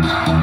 Bye.